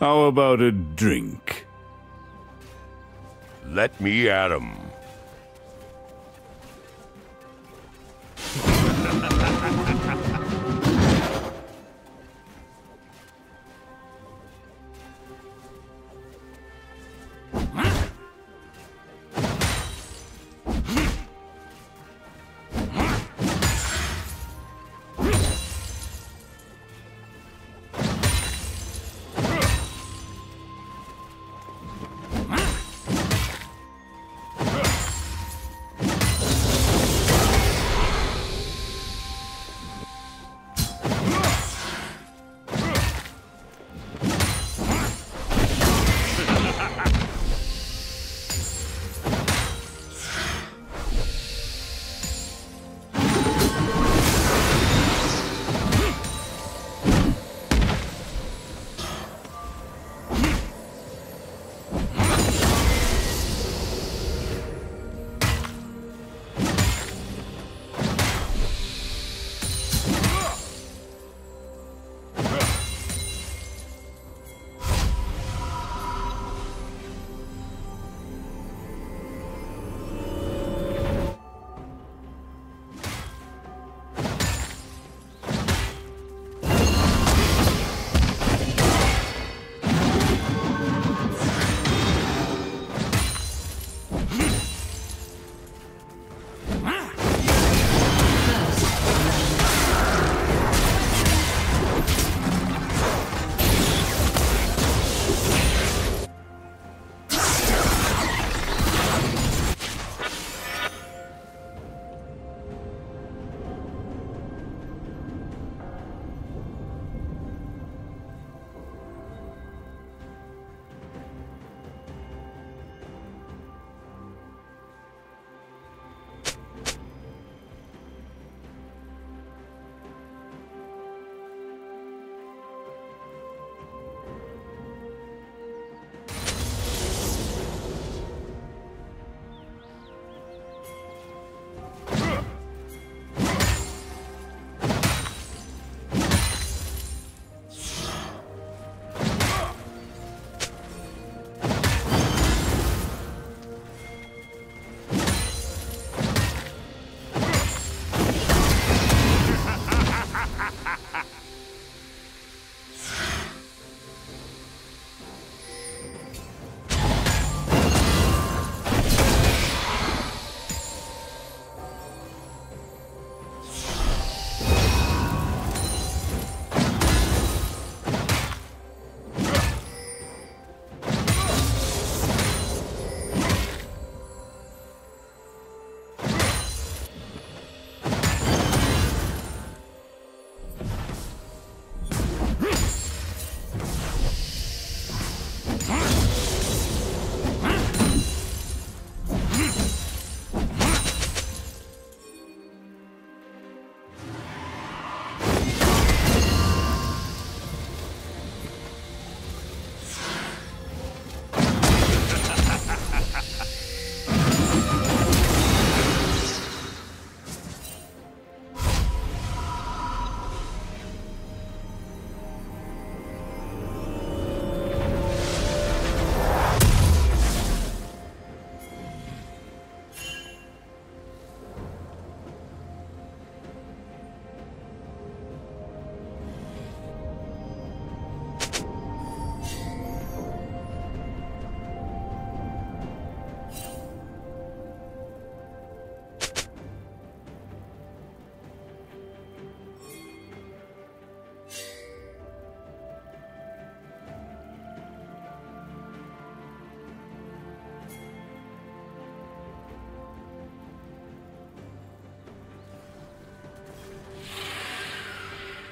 How about a drink? Let me at 'em.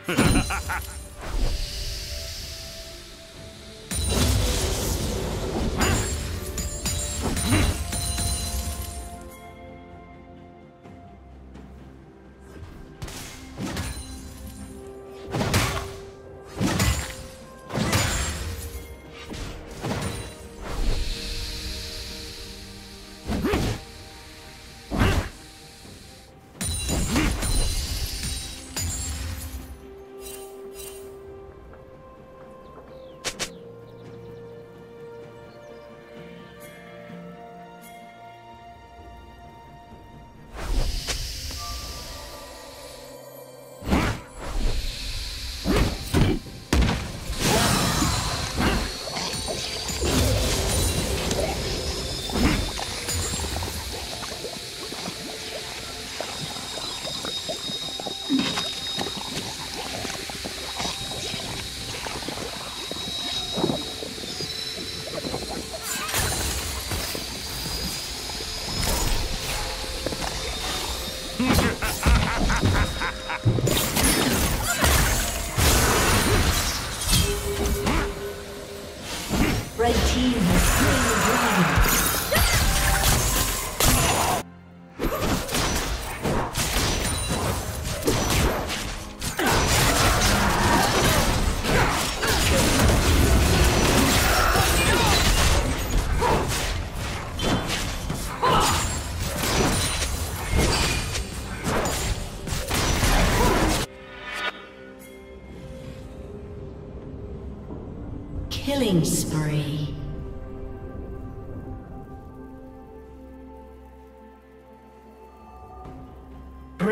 Ha ha ha ha!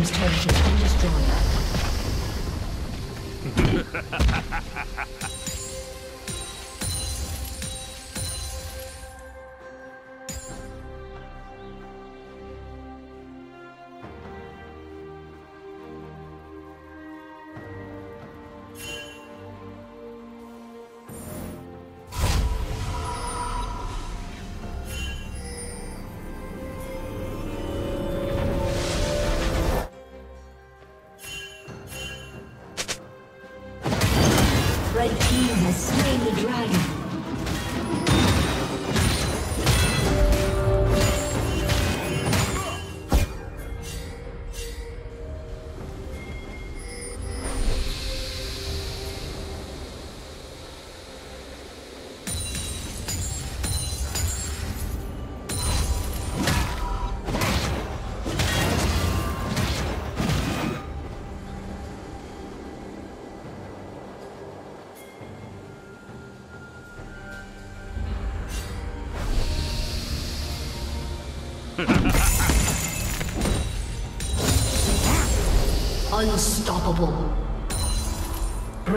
Team's turret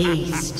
Aced.